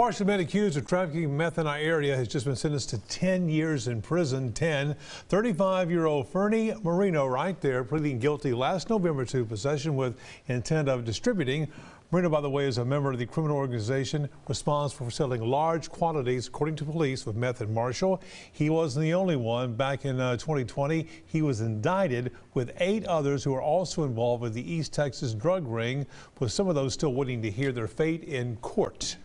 Partially man accused of trafficking meth in our area has just been sentenced to 10 years in prison. 10. 35-year-old Fernie Marino right there pleading guilty last November to possession with intent of distributing. Marino, by the way, is a member of the criminal organization responsible for selling large quantities, according to police, with meth and Marshall. He wasn't the only one. Back in uh, 2020, he was indicted with eight others who are also involved with the East Texas drug ring, with some of those still waiting to hear their fate in court.